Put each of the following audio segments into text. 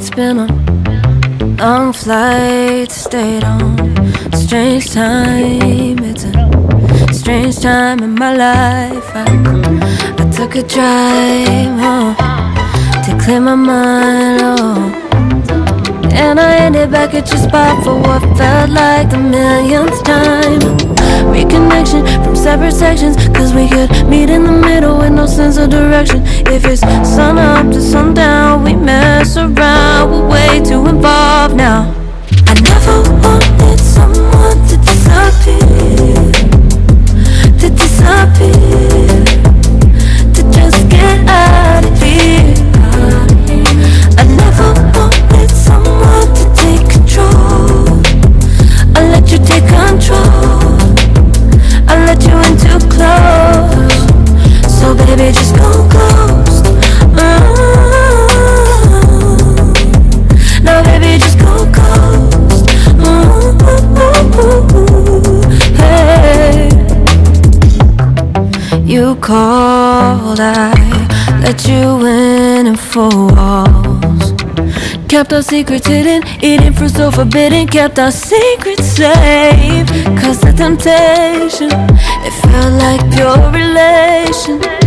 Nights, been a long flight, stayed on. Strange time, it's a strange time in my life. I, I took a drive home to clear my mind. Oh. And I ended back at your spot for what felt like the millionth time Reconnection from separate sections We could meet in the middle with no sense of direction. If it's sun up to sundown, we mess around. We're way too involved now Called, I let you in and four walls. Kept our secrets hidden, eating fruit so forbidden. Kept our secrets safe Cause the temptation, it felt like pure relation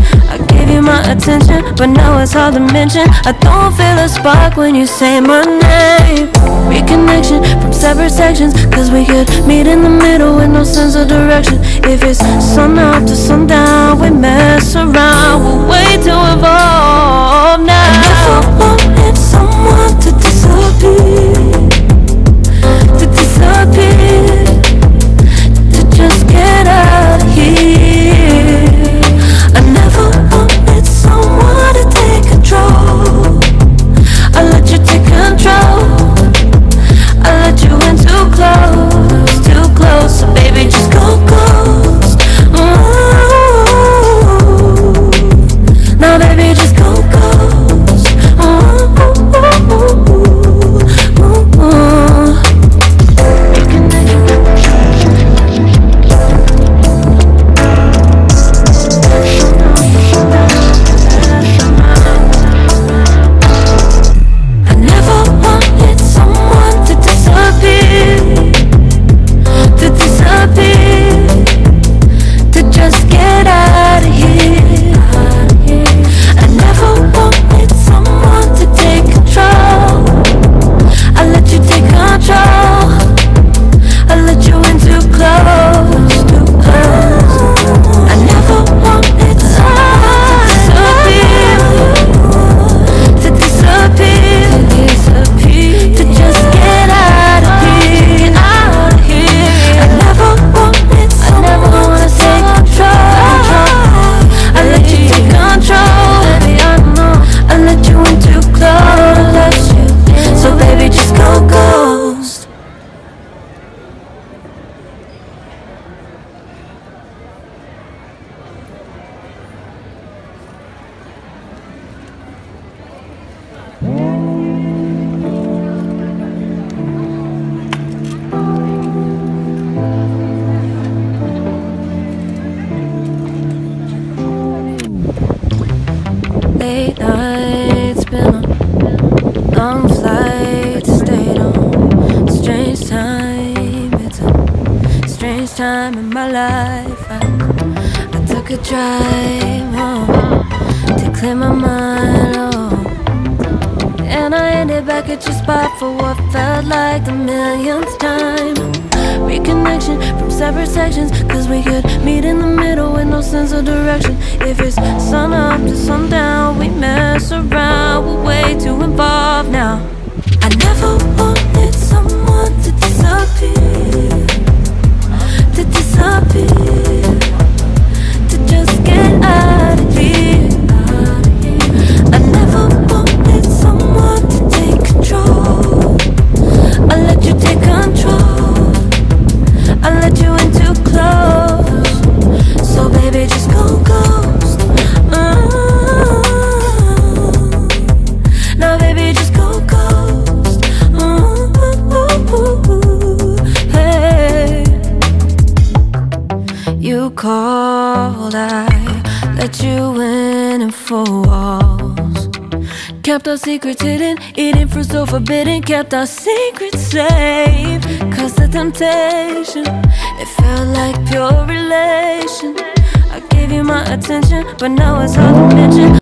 my attention, but now it's hard to mention. I don't feel a spark when you say my name. Reconnection from separate sections Cause we could meet in the middle with no sense of direction. If it's sun up to sundown, we mess around. We're way too involved now long flights, stayed on. Strange time, it's a strange time in my life. I, I took a drive home to clear my mind. Oh. And I ended back at your spot for what felt like the millionth time. Reconnection from separate sections, cause we could meet in the middle with no sense of direction. If it's sun up to sundown, we mess around, we're way too involved now. I never wanted someone to disappear, You called, I let you in and four walls Kept our secrets hidden, eating fruit so forbidden. Kept our secrets safe. Cause the temptation, it felt like pure relation. I gave you my attention, but now it's hard to mention.